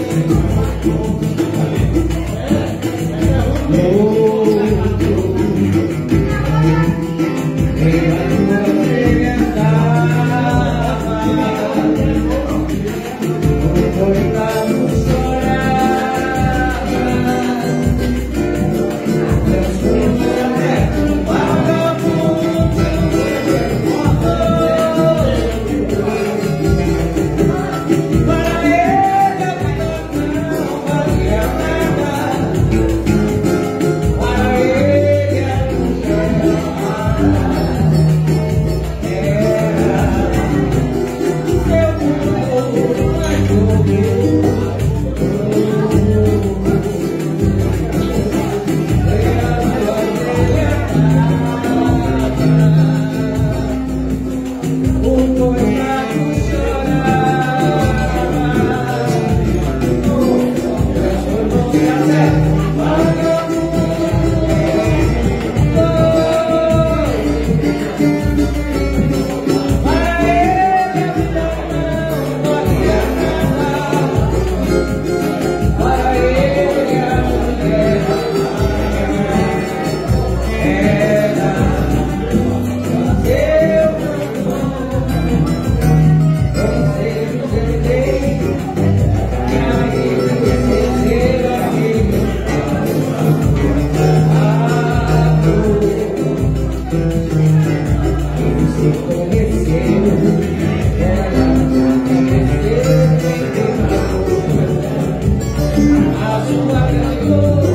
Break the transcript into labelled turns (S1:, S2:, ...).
S1: Para ver i Thank you.